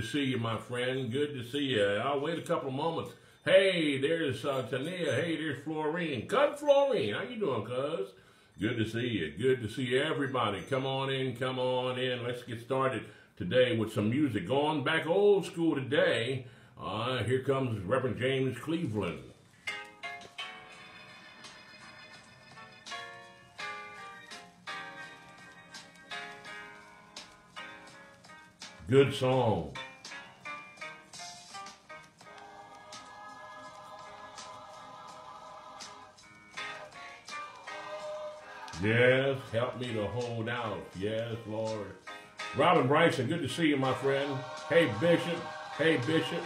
to see you, my friend. Good to see you. I'll wait a couple of moments. Hey, there's uh, Tania. Hey, there's Florine. Cut Florine. How you doing, cuz? Good to see you. Good to see everybody. Come on in. Come on in. Let's get started today with some music. Going back old school today. Uh, here comes Reverend James Cleveland. Good song. Yes, help me to hold out. Yes, Lord. Robin Bryson, good to see you, my friend. Hey, Bishop. Hey, Bishop.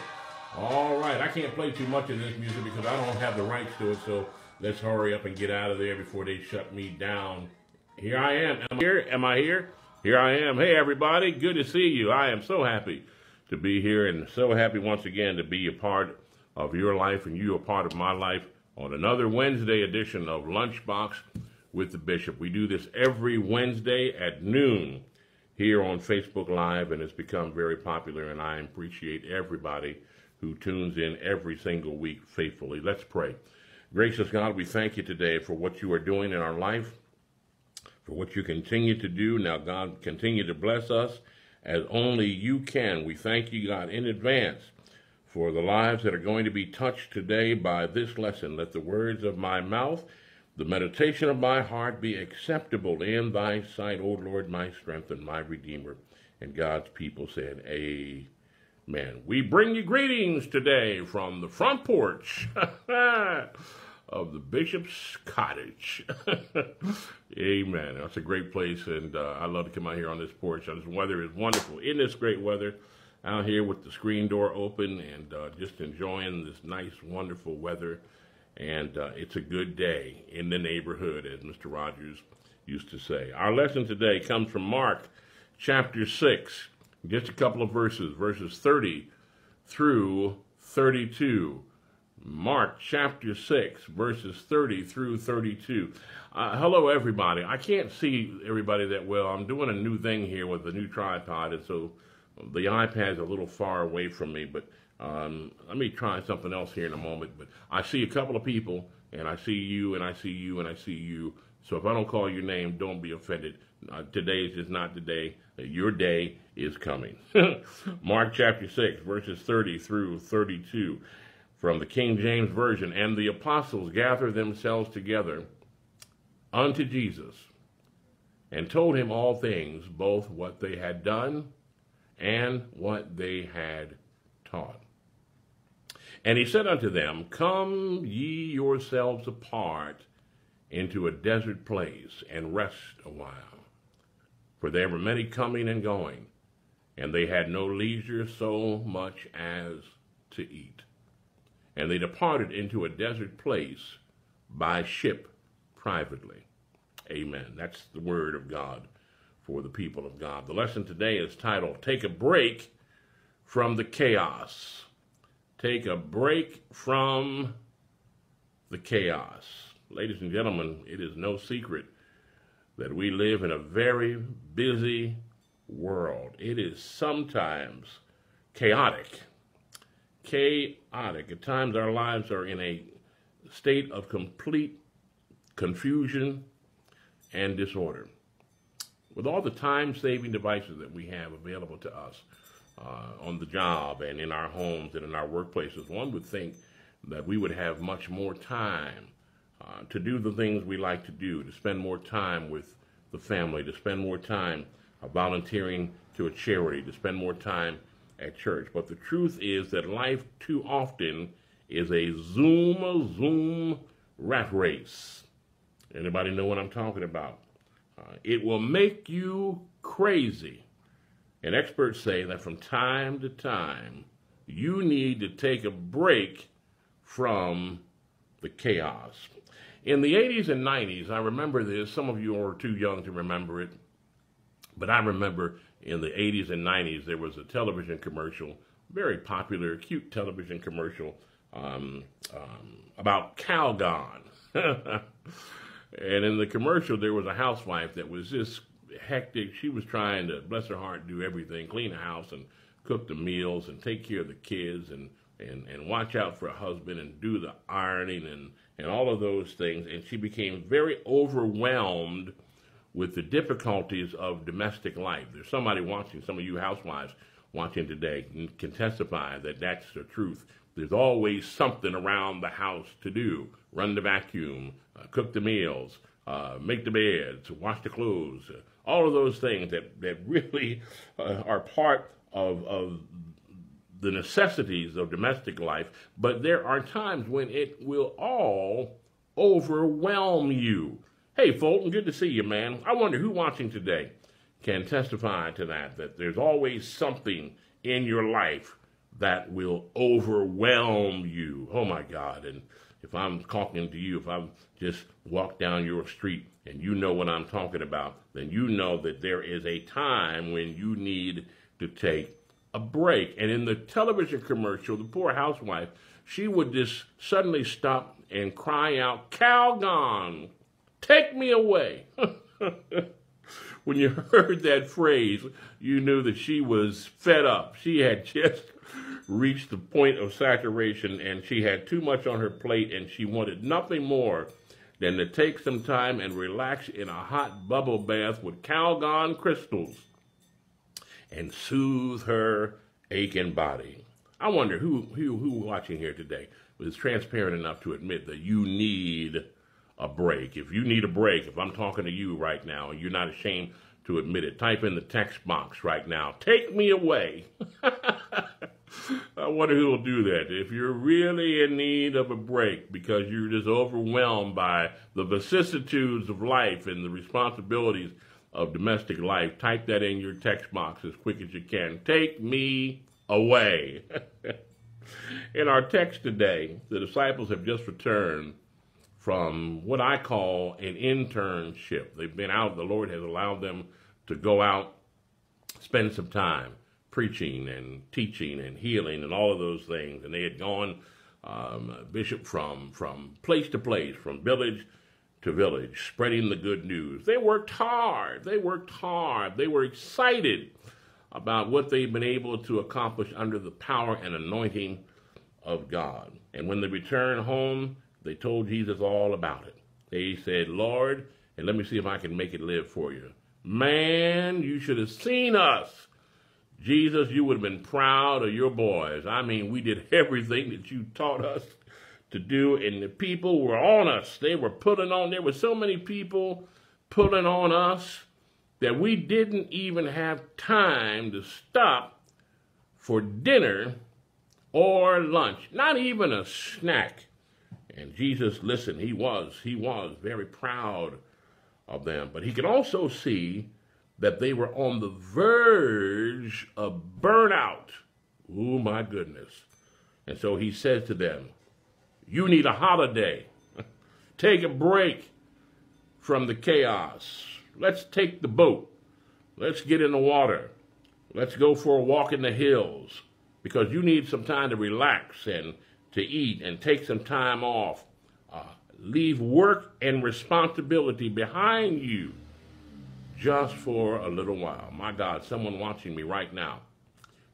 All right, I can't play too much of this music because I don't have the rights to it, so let's hurry up and get out of there before they shut me down. Here I am. Am I here? Am I here? Here I am. Hey, everybody. Good to see you. I am so happy to be here and so happy once again to be a part of your life and you a part of my life on another Wednesday edition of Lunchbox with the Bishop. We do this every Wednesday at noon here on Facebook Live, and it's become very popular, and I appreciate everybody who tunes in every single week faithfully. Let's pray. Gracious God, we thank you today for what you are doing in our life for what you continue to do. Now, God, continue to bless us as only you can. We thank you, God, in advance for the lives that are going to be touched today by this lesson. Let the words of my mouth, the meditation of my heart be acceptable in thy sight, O Lord, my strength and my redeemer. And God's people said, Amen. We bring you greetings today from the front porch. of the Bishop's Cottage. Amen. That's a great place, and uh, I love to come out here on this porch. This weather is wonderful. In this great weather, out here with the screen door open and uh, just enjoying this nice, wonderful weather. And uh, it's a good day in the neighborhood, as Mr. Rogers used to say. Our lesson today comes from Mark chapter 6, just a couple of verses, verses 30 through 32. Mark chapter 6, verses 30 through 32. Uh, hello, everybody. I can't see everybody that well. I'm doing a new thing here with a new tripod, and so the iPad's a little far away from me, but um, let me try something else here in a moment. But I see a couple of people, and I see you, and I see you, and I see you. So if I don't call your name, don't be offended. Uh, today is not the day. Your day is coming. Mark chapter 6, verses 30 through 32 from the King James Version, and the apostles gathered themselves together unto Jesus and told him all things, both what they had done and what they had taught. And he said unto them, Come ye yourselves apart into a desert place and rest a while. For there were many coming and going, and they had no leisure so much as to eat. And they departed into a desert place by ship privately. Amen. That's the word of God for the people of God. The lesson today is titled Take a Break from the Chaos. Take a break from the chaos. Ladies and gentlemen, it is no secret that we live in a very busy world. It is sometimes chaotic chaotic. At times, our lives are in a state of complete confusion and disorder. With all the time saving devices that we have available to us uh, on the job and in our homes and in our workplaces, one would think that we would have much more time uh, to do the things we like to do, to spend more time with the family, to spend more time uh, volunteering to a charity, to spend more time at church. But the truth is that life too often is a zoom, zoom rat race. Anybody know what I'm talking about? Uh, it will make you crazy. And experts say that from time to time, you need to take a break from the chaos. In the 80s and 90s, I remember this. Some of you are too young to remember it. But I remember in the 80s and 90s, there was a television commercial, very popular, cute television commercial um, um, about Calgon. and in the commercial, there was a housewife that was just hectic. She was trying to, bless her heart, do everything, clean the house and cook the meals and take care of the kids and, and, and watch out for a husband and do the ironing and, and all of those things. And she became very overwhelmed with the difficulties of domestic life. There's somebody watching, some of you housewives watching today can testify that that's the truth. There's always something around the house to do. Run the vacuum, uh, cook the meals, uh, make the beds, wash the clothes, uh, all of those things that, that really uh, are part of, of the necessities of domestic life. But there are times when it will all overwhelm you. Hey, Fulton, good to see you, man. I wonder who watching today can testify to that, that there's always something in your life that will overwhelm you. Oh my God. And if I'm talking to you, if I've just walk down your street and you know what I'm talking about, then you know that there is a time when you need to take a break. And in the television commercial, the poor housewife, she would just suddenly stop and cry out, Calgon, take me away. when you heard that phrase, you knew that she was fed up. She had just reached the point of saturation and she had too much on her plate and she wanted nothing more than to take some time and relax in a hot bubble bath with Calgon crystals and soothe her aching body. I wonder who, who, who watching here today is transparent enough to admit that you need a break. If you need a break, if I'm talking to you right now and you're not ashamed to admit it, type in the text box right now. Take me away. I wonder who will do that. If you're really in need of a break because you're just overwhelmed by the vicissitudes of life and the responsibilities of domestic life, type that in your text box as quick as you can. Take me away. in our text today, the disciples have just returned from what I call an internship. They've been out, the Lord has allowed them to go out, spend some time preaching and teaching and healing and all of those things. And they had gone, um, Bishop, from, from place to place, from village to village, spreading the good news. They worked hard. They worked hard. They were excited about what they've been able to accomplish under the power and anointing of God. And when they returned home, they told Jesus all about it. They said, Lord, and let me see if I can make it live for you. Man, you should have seen us. Jesus, you would have been proud of your boys. I mean, we did everything that you taught us to do, and the people were on us. They were putting on, there were so many people pulling on us that we didn't even have time to stop for dinner or lunch, not even a snack. And Jesus, listen, he was, he was very proud of them. But he could also see that they were on the verge of burnout. Oh, my goodness. And so he says to them, You need a holiday. take a break from the chaos. Let's take the boat. Let's get in the water. Let's go for a walk in the hills because you need some time to relax and to eat and take some time off. Uh, leave work and responsibility behind you just for a little while. My God, someone watching me right now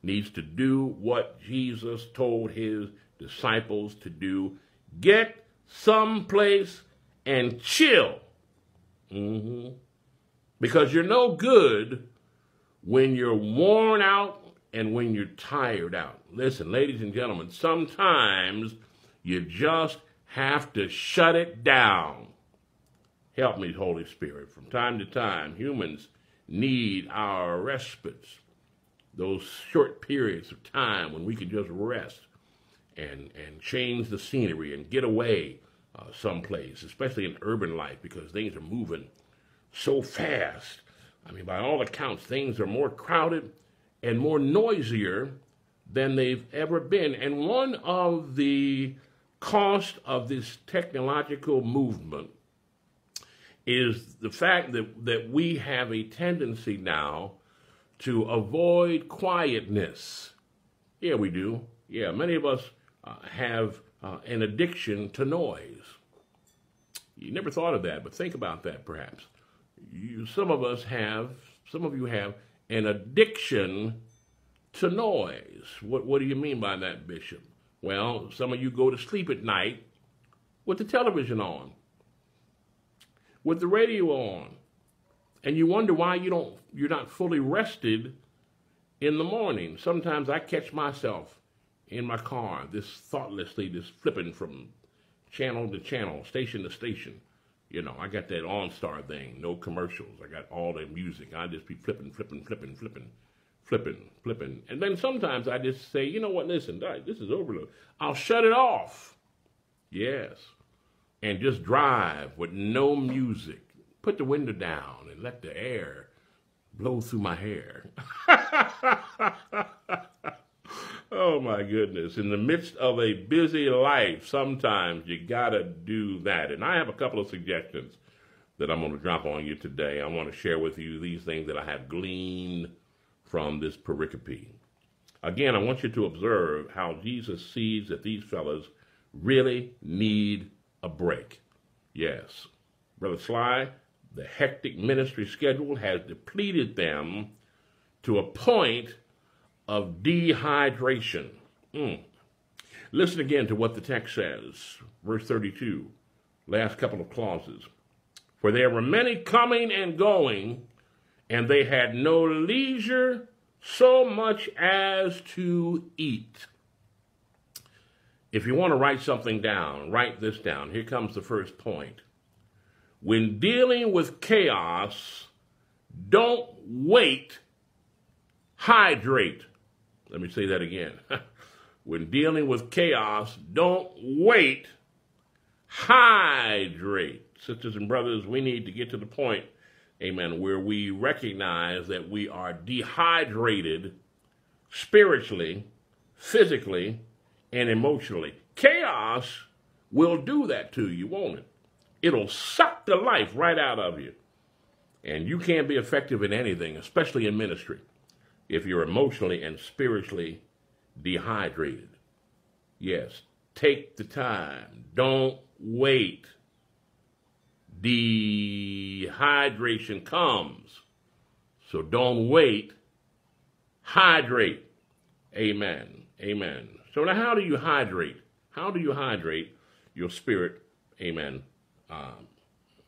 needs to do what Jesus told his disciples to do. Get someplace and chill. Mm-hmm. Because you're no good when you're worn out and when you're tired out. Listen, ladies and gentlemen, sometimes you just have to shut it down. Help me, Holy Spirit. From time to time, humans need our respites, those short periods of time when we can just rest and, and change the scenery and get away uh, someplace, especially in urban life, because things are moving so fast. I mean, by all accounts, things are more crowded and more noisier than they've ever been. And one of the cost of this technological movement is the fact that, that we have a tendency now to avoid quietness. Yeah, we do. Yeah, many of us uh, have uh, an addiction to noise. You never thought of that, but think about that perhaps. You, some of us have, some of you have an addiction to noise. What, what do you mean by that, Bishop? Well, some of you go to sleep at night with the television on, with the radio on, and you wonder why you don't, you're not fully rested in the morning. Sometimes I catch myself in my car, this thoughtlessly, just flipping from channel to channel, station to station. You know, I got that OnStar thing, no commercials. I got all the music. I just be flipping, flipping, flipping, flipping, flipping, flipping. And then sometimes I just say, you know what, listen, this is overload. I'll shut it off. Yes. And just drive with no music. Put the window down and let the air blow through my hair. Oh my goodness. In the midst of a busy life, sometimes you gotta do that. And I have a couple of suggestions that I'm going to drop on you today. I want to share with you these things that I have gleaned from this pericope. Again, I want you to observe how Jesus sees that these fellas really need a break. Yes. Brother Sly, the hectic ministry schedule has depleted them to a point of dehydration. Mm. Listen again to what the text says, verse 32, last couple of clauses. For there were many coming and going, and they had no leisure so much as to eat. If you want to write something down, write this down. Here comes the first point. When dealing with chaos, don't wait, hydrate. Let me say that again. when dealing with chaos, don't wait, hydrate. Sisters and brothers, we need to get to the point, amen, where we recognize that we are dehydrated spiritually, physically, and emotionally. Chaos will do that to you, won't it? It'll suck the life right out of you. And you can't be effective in anything, especially in ministry if you're emotionally and spiritually dehydrated. Yes, take the time. Don't wait. Dehydration comes. So don't wait. Hydrate. Amen. Amen. So now how do you hydrate? How do you hydrate your spirit? Amen. Um,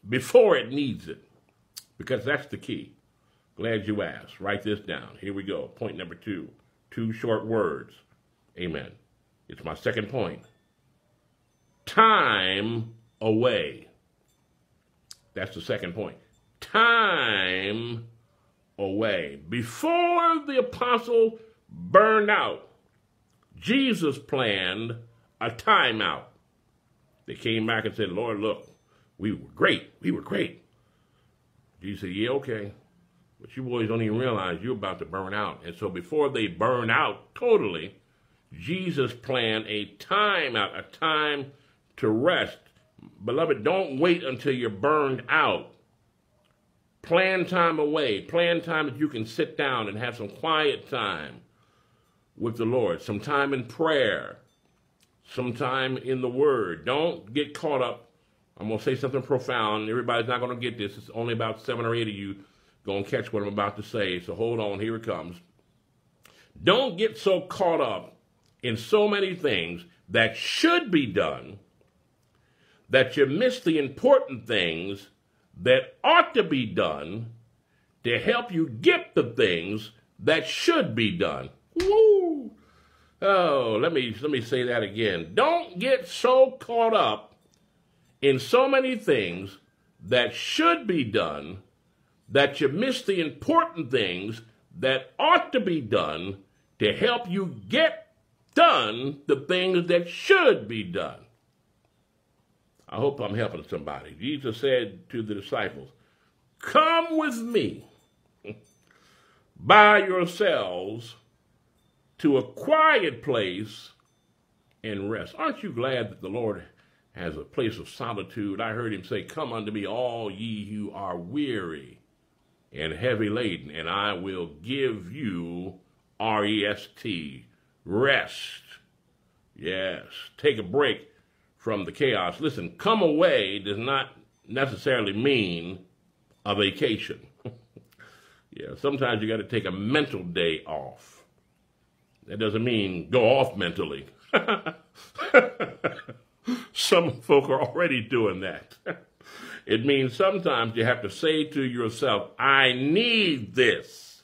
before it needs it. Because that's the key. Glad you asked. Write this down. Here we go. Point number two. Two short words. Amen. It's my second point. Time away. That's the second point. Time away. Before the apostle burned out, Jesus planned a timeout. They came back and said, Lord, look, we were great. We were great. Jesus said, yeah, okay. But you boys don't even realize you're about to burn out. And so before they burn out totally, Jesus planned a time out, a time to rest. Beloved, don't wait until you're burned out. Plan time away. Plan time that you can sit down and have some quiet time with the Lord, some time in prayer, some time in the Word. Don't get caught up. I'm going to say something profound. Everybody's not going to get this. It's only about seven or eight of you going to catch what I'm about to say, so hold on, here it comes. Don't get so caught up in so many things that should be done that you miss the important things that ought to be done to help you get the things that should be done. Woo! Oh, let me let me say that again. Don't get so caught up in so many things that should be done that you miss the important things that ought to be done to help you get done the things that should be done. I hope I'm helping somebody. Jesus said to the disciples, Come with me by yourselves to a quiet place and rest. Aren't you glad that the Lord has a place of solitude? I heard him say, Come unto me, all ye who are weary and heavy laden, and I will give you R E S T, rest. Yes, take a break from the chaos. Listen, come away does not necessarily mean a vacation. yeah, sometimes you got to take a mental day off. That doesn't mean go off mentally. Some folk are already doing that. it means sometimes you have to say to yourself, I need this.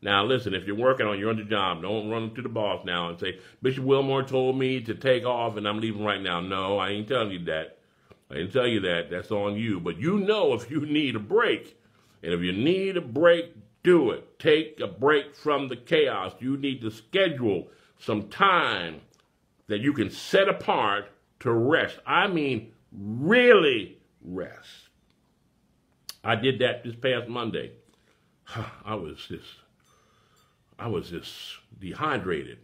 Now, listen, if you're working on your other job, don't run to the boss now and say, Bishop Wilmore told me to take off and I'm leaving right now. No, I ain't telling you that. I didn't tell you that. That's on you. But you know if you need a break. And if you need a break, do it. Take a break from the chaos. You need to schedule some time that you can set apart to rest. I mean, really rest. I did that this past Monday. I was just, I was just dehydrated.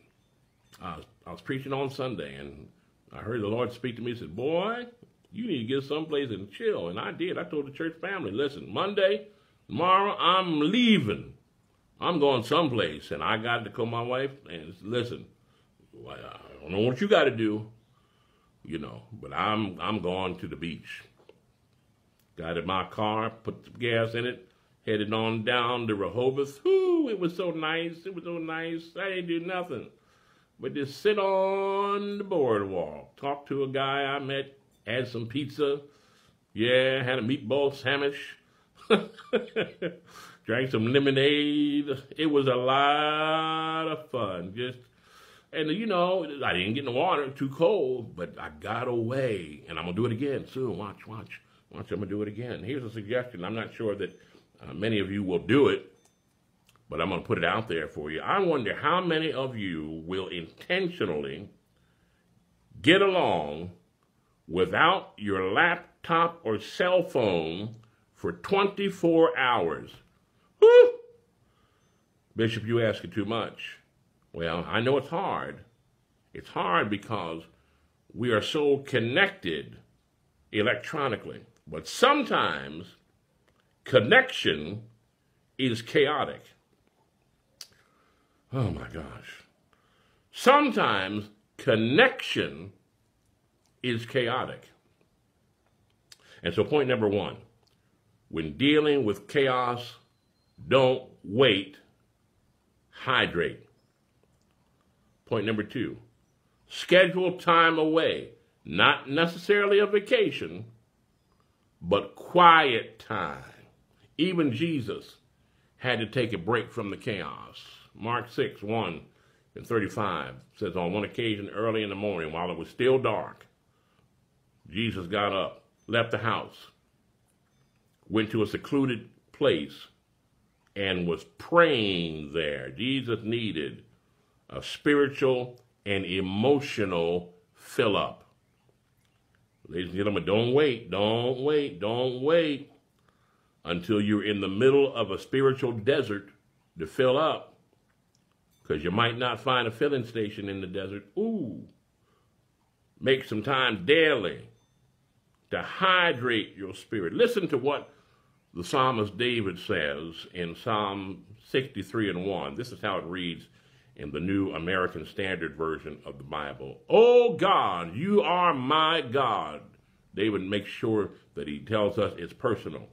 I was, I was preaching on Sunday and I heard the Lord speak to me and said, boy, you need to get someplace and chill. And I did. I told the church family, listen, Monday, tomorrow, I'm leaving. I'm going someplace. And I got to call my wife and listen, I don't know what you got to do, you know, but I'm I'm going to the beach. Got in my car, put some gas in it, headed on down to Rehoboth. Whoo, it was so nice. It was so nice. I didn't do nothing but just sit on the boardwalk, talk to a guy I met, had some pizza. Yeah, had a meatball sandwich. Drank some lemonade. It was a lot of fun. Just and you know, I didn't get in the water, too cold, but I got away. And I'm gonna do it again soon. Watch, watch, watch. I'm gonna do it again. Here's a suggestion. I'm not sure that uh, many of you will do it, but I'm gonna put it out there for you. I wonder how many of you will intentionally get along without your laptop or cell phone for 24 hours. Whew! Bishop, you ask it too much. Well, I know it's hard. It's hard because we are so connected electronically. But sometimes connection is chaotic. Oh my gosh. Sometimes connection is chaotic. And so, point number one when dealing with chaos, don't wait, hydrate. Point number two schedule time away, not necessarily a vacation, but quiet time. Even Jesus had to take a break from the chaos. Mark 6 1 and 35 says, On one occasion early in the morning, while it was still dark, Jesus got up, left the house, went to a secluded place, and was praying there. Jesus needed a spiritual and emotional fill up. Ladies and gentlemen, don't wait, don't wait, don't wait until you're in the middle of a spiritual desert to fill up. Because you might not find a filling station in the desert. Ooh. Make some time daily to hydrate your spirit. Listen to what the psalmist David says in Psalm 63 and 1. This is how it reads in the New American Standard Version of the Bible. Oh God, you are my God. David makes sure that he tells us it's personal.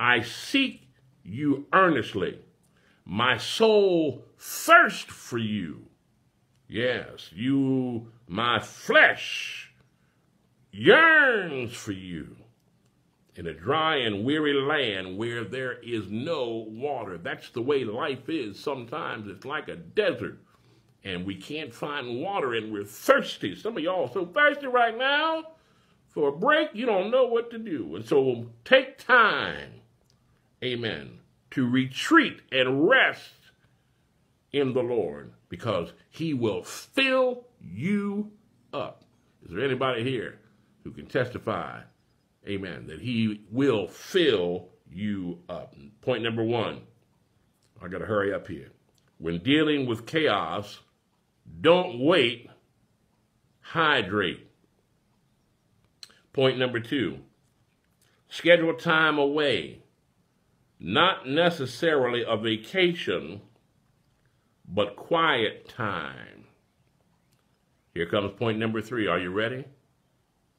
I seek you earnestly. My soul thirsts for you. Yes, you, my flesh yearns for you in a dry and weary land where there is no water. That's the way life is. Sometimes it's like a desert and we can't find water and we're thirsty. Some of y'all so thirsty right now for a break, you don't know what to do. And so take time, amen, to retreat and rest in the Lord because he will fill you up. Is there anybody here who can testify, amen, that he will fill you up. Point number one, I got to hurry up here. When dealing with chaos, don't wait, hydrate. Point number two, schedule time away, not necessarily a vacation, but quiet time. Here comes point number three. Are you ready?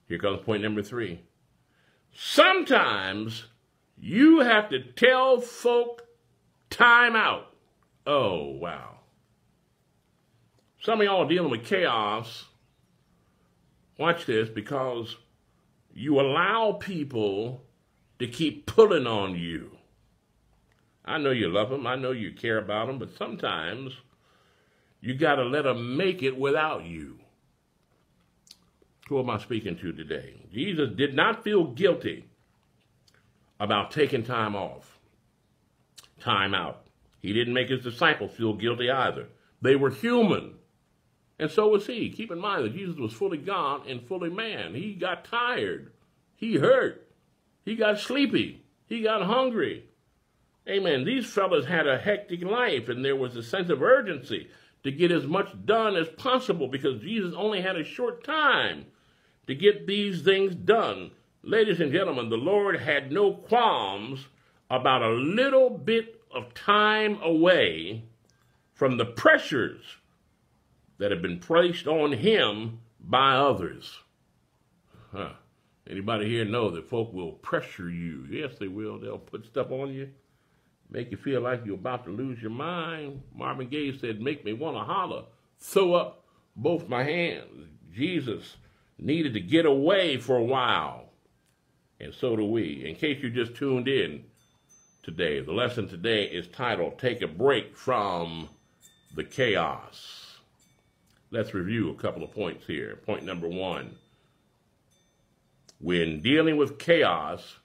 Here comes point number three. Sometimes you have to tell folk time out. Oh, wow. Some of y'all are dealing with chaos. Watch this because you allow people to keep pulling on you. I know you love them, I know you care about them, but sometimes you got to let them make it without you. Who am I speaking to today? Jesus did not feel guilty about taking time off, time out. He didn't make his disciples feel guilty either. They were human. And so was he. Keep in mind that Jesus was fully God and fully man. He got tired. He hurt. He got sleepy. He got hungry. Amen. These fellas had a hectic life, and there was a sense of urgency to get as much done as possible because Jesus only had a short time to get these things done. Ladies and gentlemen, the Lord had no qualms about a little bit of time away from the pressures that have been placed on him by others. Huh. Anybody here know that folk will pressure you? Yes, they will. They'll put stuff on you, make you feel like you're about to lose your mind. Marvin Gaye said, make me want to holler, throw up both my hands. Jesus needed to get away for a while. And so do we. In case you just tuned in today, the lesson today is titled Take a Break from the Chaos. Let's review a couple of points here. Point number one when dealing with chaos,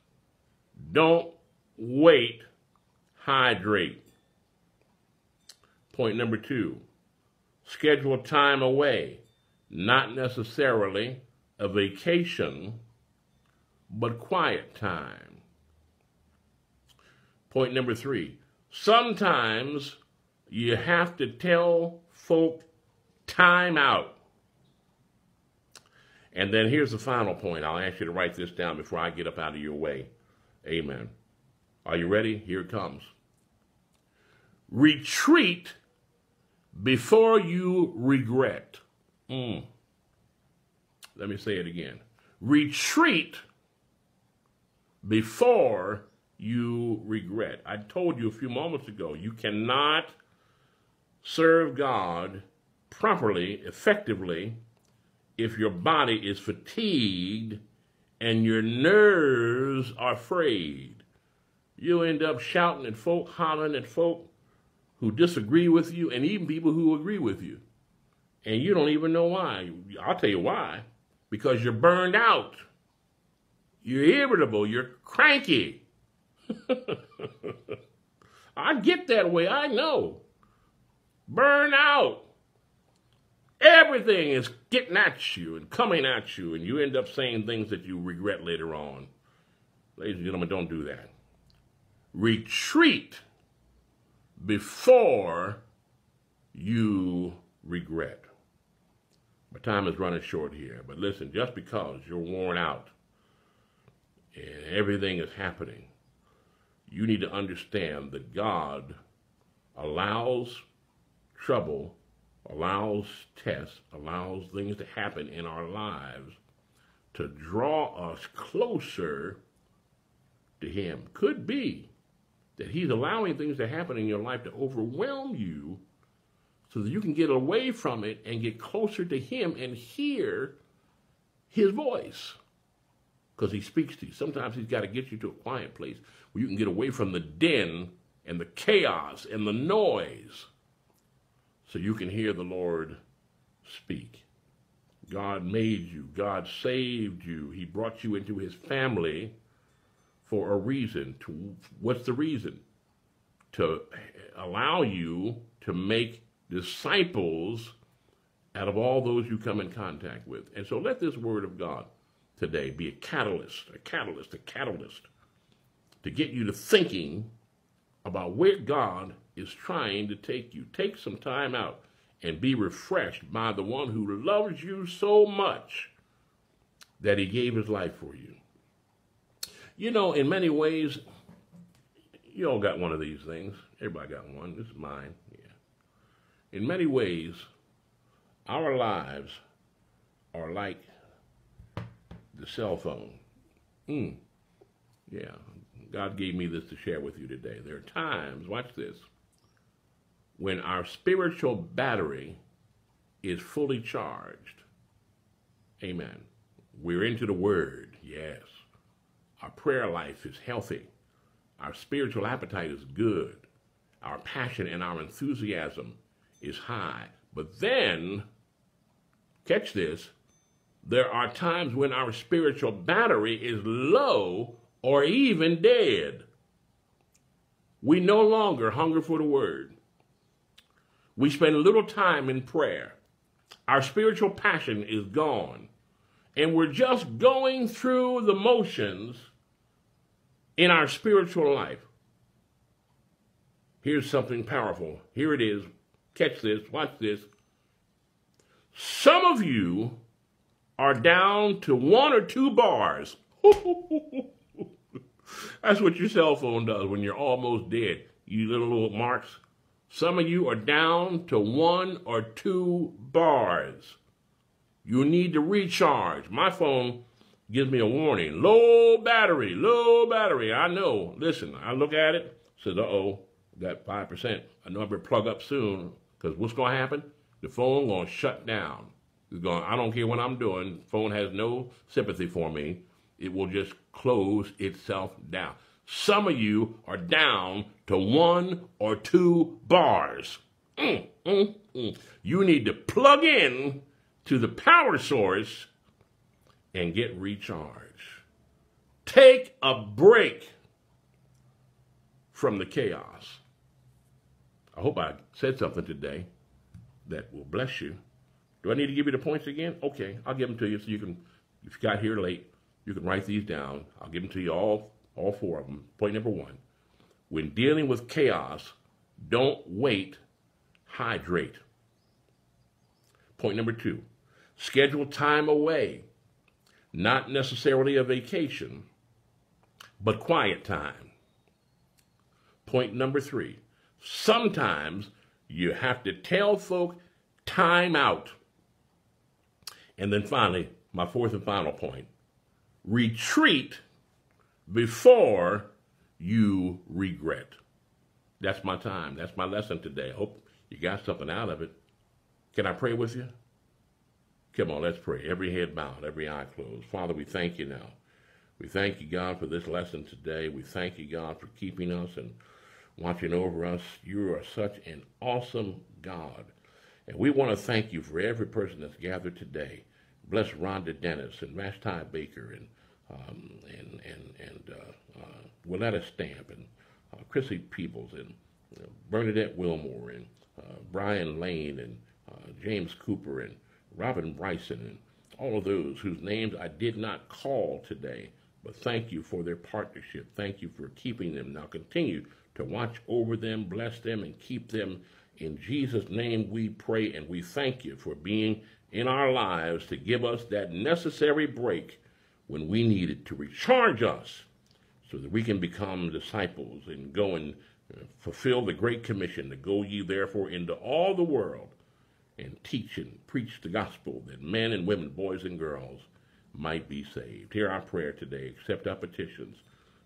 don't wait, hydrate. Point number two schedule time away not necessarily a vacation, but quiet time. Point number three sometimes you have to tell folk time out. And then here's the final point. I'll ask you to write this down before I get up out of your way. Amen. Are you ready? Here it comes. Retreat before you regret. Mm. Let me say it again. Retreat before you regret. I told you a few moments ago, you cannot serve God properly, effectively, if your body is fatigued and your nerves are frayed. You end up shouting at folk, hollering at folk who disagree with you, and even people who agree with you and you don't even know why. I'll tell you why. Because you're burned out. You're irritable. You're cranky. I get that way. I know. Burn out. Everything is getting at you and coming at you, and you end up saying things that you regret later on. Ladies and gentlemen, don't do that. Retreat before you regret. My time is running short here, but listen, just because you're worn out and everything is happening, you need to understand that God allows trouble, allows tests, allows things to happen in our lives to draw us closer to Him. Could be that He's allowing things to happen in your life to overwhelm you so that you can get away from it and get closer to Him and hear His voice. Because He speaks to you. Sometimes He's got to get you to a quiet place where you can get away from the din and the chaos and the noise so you can hear the Lord speak. God made you, God saved you, He brought you into His family for a reason. To what's the reason? To allow you to make disciples out of all those you come in contact with. And so let this word of God today be a catalyst, a catalyst, a catalyst to get you to thinking about where God is trying to take you. Take some time out and be refreshed by the one who loves you so much that he gave his life for you. You know, in many ways, you all got one of these things. Everybody got one. This is mine. In many ways, our lives are like the cell phone. Mm. Yeah, God gave me this to share with you today. There are times, watch this, when our spiritual battery is fully charged. Amen. We're into the Word, yes. Our prayer life is healthy. Our spiritual appetite is good. Our passion and our enthusiasm is high. But then, catch this, there are times when our spiritual battery is low or even dead. We no longer hunger for the word. We spend little time in prayer. Our spiritual passion is gone. And we're just going through the motions in our spiritual life. Here's something powerful. Here it is. Catch this. Watch this. Some of you are down to one or two bars. That's what your cell phone does when you're almost dead. You little, little marks. Some of you are down to one or two bars. You need to recharge. My phone gives me a warning. Low battery, low battery. I know. Listen, I look at it, says, uh-oh, got 5%. I know I better plug up soon, because what's going to happen? The phone going to shut down. It's going, I don't care what I'm doing. Phone has no sympathy for me. It will just close itself down. Some of you are down to one or two bars. Mm, mm, mm. You need to plug in to the power source and get recharged. Take a break from the chaos. I hope I said something today that will bless you. Do I need to give you the points again? Okay, I'll give them to you so you can, if you got here late, you can write these down. I'll give them to you all, all four of them. Point number one, when dealing with chaos, don't wait, hydrate. Point number two, schedule time away, not necessarily a vacation, but quiet time. Point number three, sometimes you have to tell folk time out. And then finally, my fourth and final point, retreat before you regret. That's my time. That's my lesson today. I hope you got something out of it. Can I pray with you? Come on, let's pray. Every head bowed, every eye closed. Father, we thank you now. We thank you, God, for this lesson today. We thank you, God, for keeping us and watching over us. You are such an awesome God. And we want to thank you for every person that's gathered today. Bless Rhonda Dennis and Vashti Baker and um, and and and uh, uh, Willetta Stamp and uh, Chrissy Peebles and uh, Bernadette Wilmore and uh, Brian Lane and uh, James Cooper and Robin Bryson and all of those whose names I did not call today. But thank you for their partnership. Thank you for keeping them. Now continue to watch over them, bless them, and keep them. In Jesus' name we pray and we thank you for being in our lives to give us that necessary break when we need it to recharge us so that we can become disciples and go and uh, fulfill the Great Commission to go ye therefore into all the world and teach and preach the gospel that men and women, boys and girls might be saved. Hear our prayer today. Accept our petitions.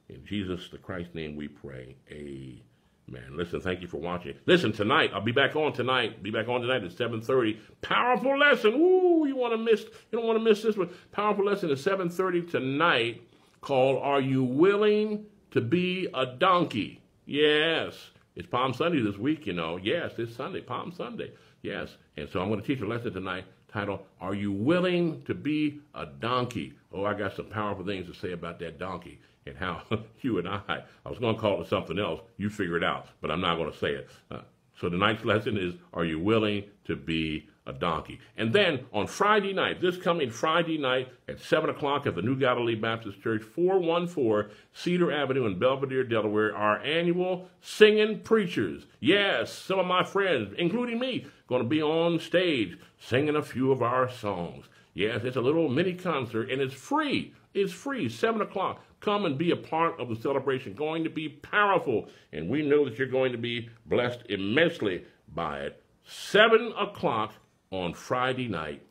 In Jesus the Christ's name we pray. Amen. Listen, thank you for watching. Listen, tonight, I'll be back on tonight. Be back on tonight at 7.30. Powerful lesson. Ooh, you want to miss, you don't want to miss this one. Powerful lesson at 7.30 tonight called Are You Willing to Be a Donkey? Yes. It's Palm Sunday this week, you know. Yes, it's Sunday, Palm Sunday. Yes. And so I'm going to teach a lesson tonight titled, Are You Willing to Be a Donkey? Oh, I got some powerful things to say about that donkey and how you and I, I was going to call it something else. You figure it out, but I'm not going to say it. Uh, so tonight's lesson is, are you willing to be a donkey? And then on Friday night, this coming Friday night at 7 o'clock at the New Galilee Baptist Church, 414 Cedar Avenue in Belvedere, Delaware, our annual Singing Preachers. Yes, some of my friends, including me, going to be on stage singing a few of our songs. Yes, it's a little mini concert and it's free. It's free, 7 o'clock. Come and be a part of the celebration. Going to be powerful, and we know that you're going to be blessed immensely by it. 7 o'clock on Friday night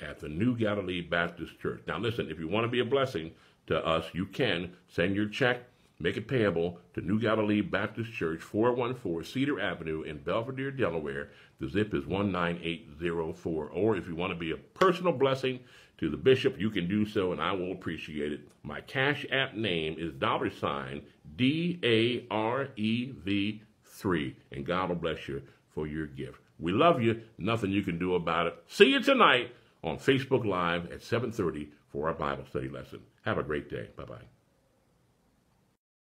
at the New Galilee Baptist Church. Now, listen, if you want to be a blessing, to us, you can send your check, make it payable to New Galilee Baptist Church, 414 Cedar Avenue in Belvedere, Delaware. The zip is 19804. Or if you want to be a personal blessing to the bishop, you can do so, and I will appreciate it. My Cash App name is dollar sign D A R E V 3. And God will bless you for your gift. We love you. Nothing you can do about it. See you tonight on Facebook Live at 7:30 for our Bible study lesson. Have a great day. Bye-bye.